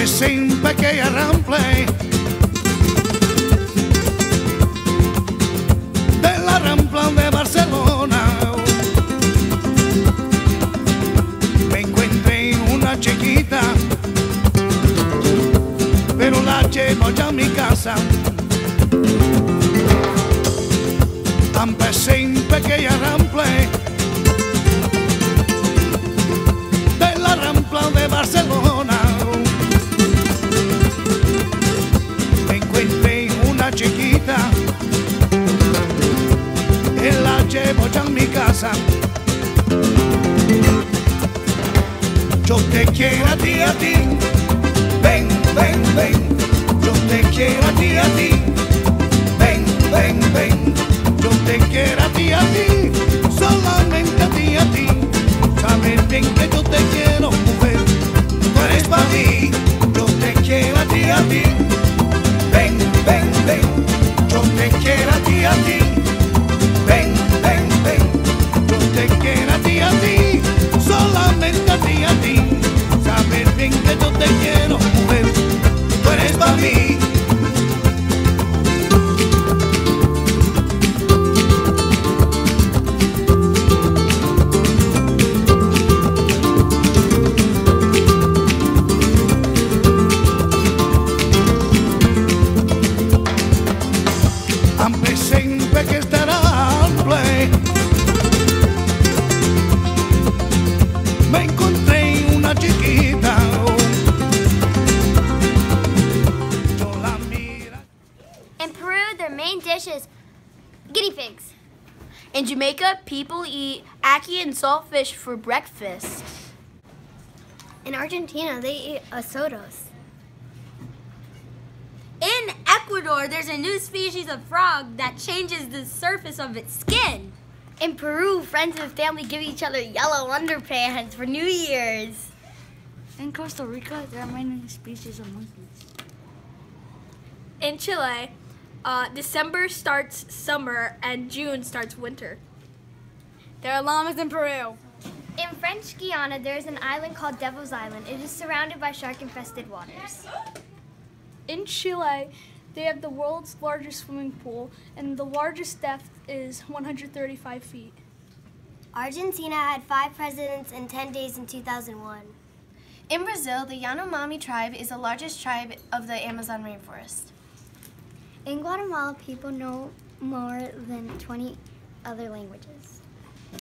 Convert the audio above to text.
Empecé en pequeña rample de la rampla de Barcelona. Me encontré una chiquita, pero la llevo ya a mi casa. Empecé en pequeña rample Yo te quiero a ti, a ti, ven, ven, ven. Yo te quiero a ti, a ti, ven, ven, ven. Yo te quiero a ti, a ti, solamente a ti, a ti. Chiquita. Yo la mira. In Peru, their main dish is guinea pigs. In Jamaica, people eat ackee and saltfish for breakfast. In Argentina, they eat asados. In Ecuador, there's a new species of frog that changes the surface of its skin. In Peru, friends and family give each other yellow underpants for New Year's. In Costa Rica, there are many species of monkeys. In Chile, uh, December starts summer and June starts winter. There are llamas in Peru. In French Guiana, there is an island called Devil's Island. It is surrounded by shark-infested waters. In Chile, they have the world's largest swimming pool, and the largest depth is 135 feet. Argentina had five presidents in 10 days in 2001. In Brazil, the Yanomami tribe is the largest tribe of the Amazon rainforest. In Guatemala, people know more than 20 other languages.